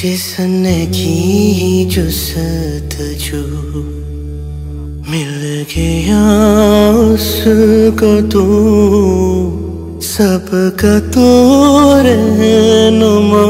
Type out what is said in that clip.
जिसने की जुसत जो मिल गया उसको तो सबका तो रहनुमा।